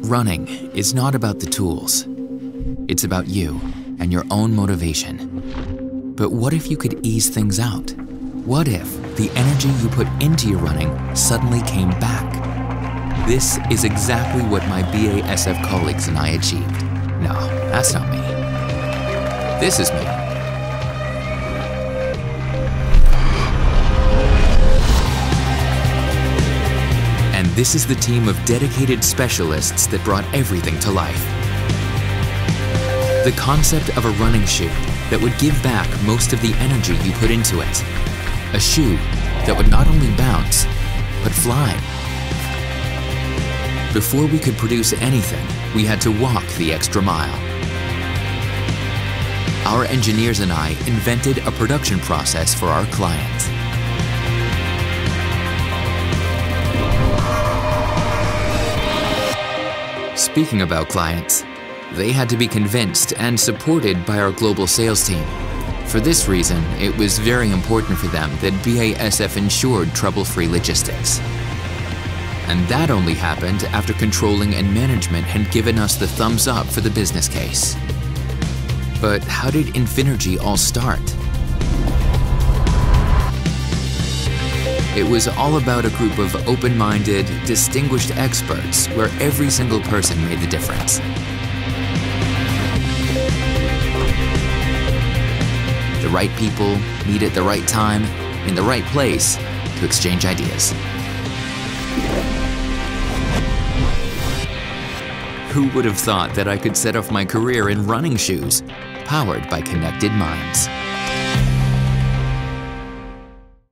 Running is not about the tools. It's about you and your own motivation. But what if you could ease things out? What if the energy you put into your running suddenly came back? This is exactly what my BASF colleagues and I achieved. No, that's not me. This is me. This is the team of dedicated specialists that brought everything to life. The concept of a running shoe that would give back most of the energy you put into it. A shoe that would not only bounce, but fly. Before we could produce anything, we had to walk the extra mile. Our engineers and I invented a production process for our client. Speaking about clients, they had to be convinced and supported by our global sales team. For this reason, it was very important for them that BASF ensured trouble-free logistics. And that only happened after controlling and management had given us the thumbs up for the business case. But how did Infinergy all start? It was all about a group of open-minded, distinguished experts where every single person made the difference. The right people meet at the right time, in the right place, to exchange ideas. Who would have thought that I could set off my career in running shoes, powered by connected minds?